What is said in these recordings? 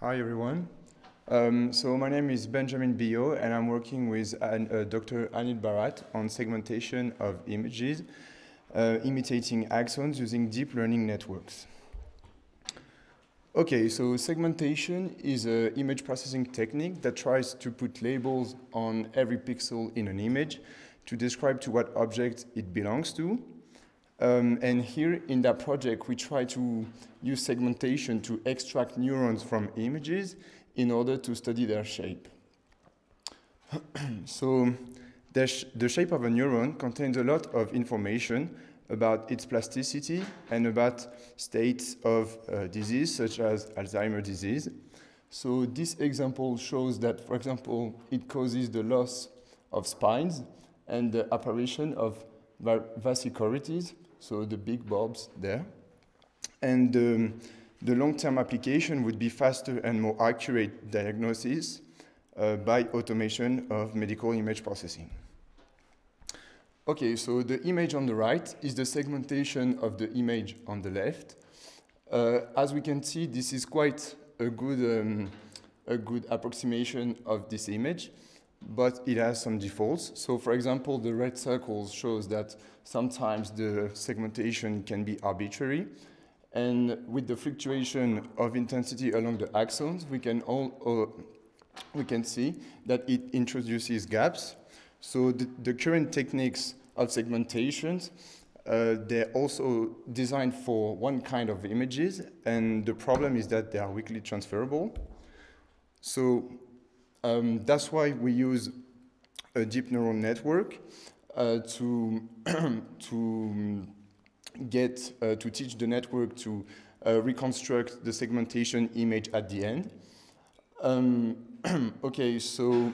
Hi, everyone. Um, so my name is Benjamin Billot, and I'm working with an, uh, Dr. Anil Bharath on segmentation of images, uh, imitating axons using deep learning networks. Okay, so segmentation is an image processing technique that tries to put labels on every pixel in an image to describe to what object it belongs to. Um, and here in that project, we try to use segmentation to extract neurons from images in order to study their shape. so sh the shape of a neuron contains a lot of information about its plasticity and about states of uh, disease, such as Alzheimer's disease. So this example shows that, for example, it causes the loss of spines and the apparition of vascularities, so the big bulbs there. And um, the long-term application would be faster and more accurate diagnosis uh, by automation of medical image processing. Okay, so the image on the right is the segmentation of the image on the left. Uh, as we can see, this is quite a good, um, a good approximation of this image but it has some defaults. So for example, the red circles shows that sometimes the segmentation can be arbitrary. And with the fluctuation of intensity along the axons, we can, all, uh, we can see that it introduces gaps. So the, the current techniques of segmentations, uh, they're also designed for one kind of images, and the problem is that they are weakly transferable. So um, that's why we use a deep neural network uh, to, to get, uh, to teach the network to uh, reconstruct the segmentation image at the end. Um, okay, so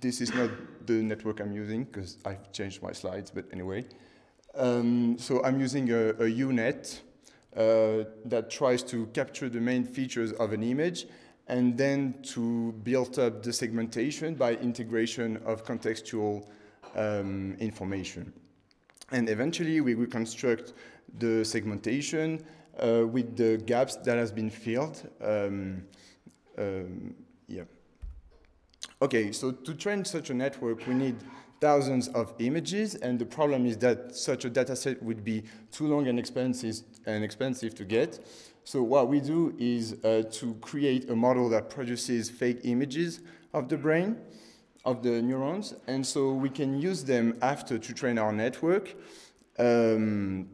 this is not the network I'm using because I've changed my slides, but anyway. Um, so I'm using a, a UNet uh, that tries to capture the main features of an image and then to build up the segmentation by integration of contextual um, information. And eventually we reconstruct the segmentation uh, with the gaps that has been filled. Um, um, yeah. Okay, so to train such a network, we need thousands of images, and the problem is that such a dataset would be too long and expensive, and expensive to get. So what we do is uh, to create a model that produces fake images of the brain, of the neurons, and so we can use them after to train our network. Um,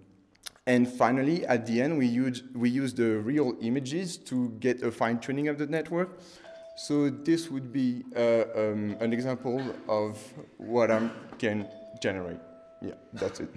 and finally, at the end, we use, we use the real images to get a fine tuning of the network. So this would be uh, um, an example of what I can generate. Yeah, that's it.